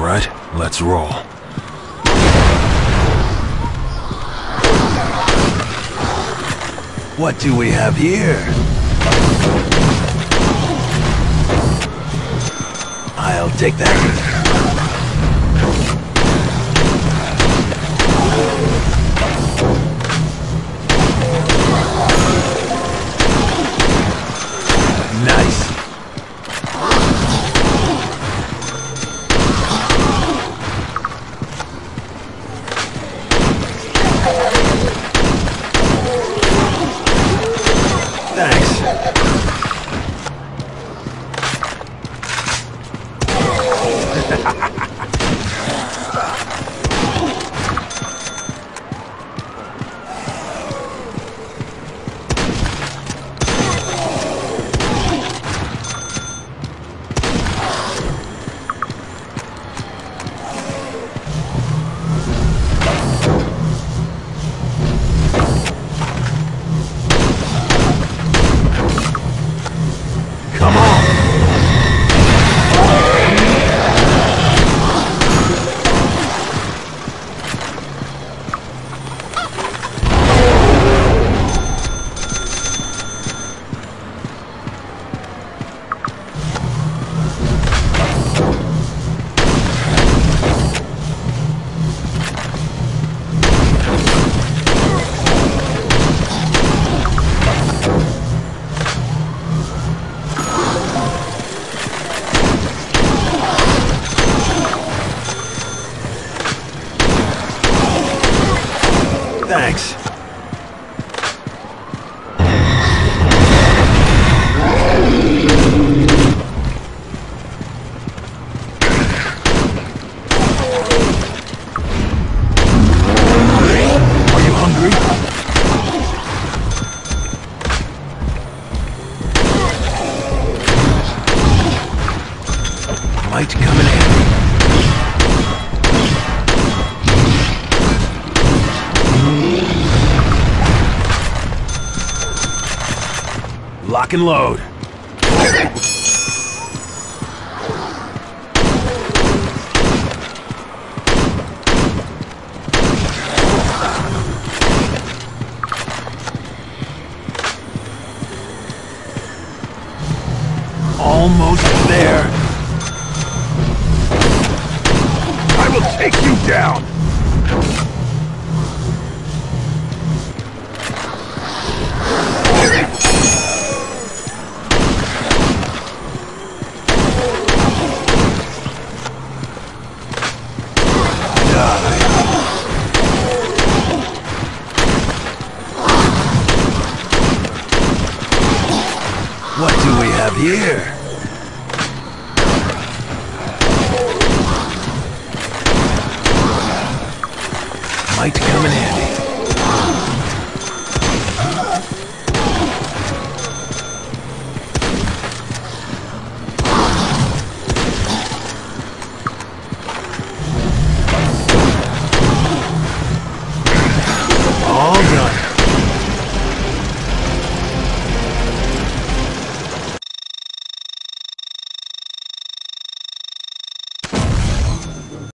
All right, let's roll. What do we have here? I'll take that. ha ha ha. Thanks. Are you hungry? Might come in handy. Lock and load. Almost here? Might come in handy.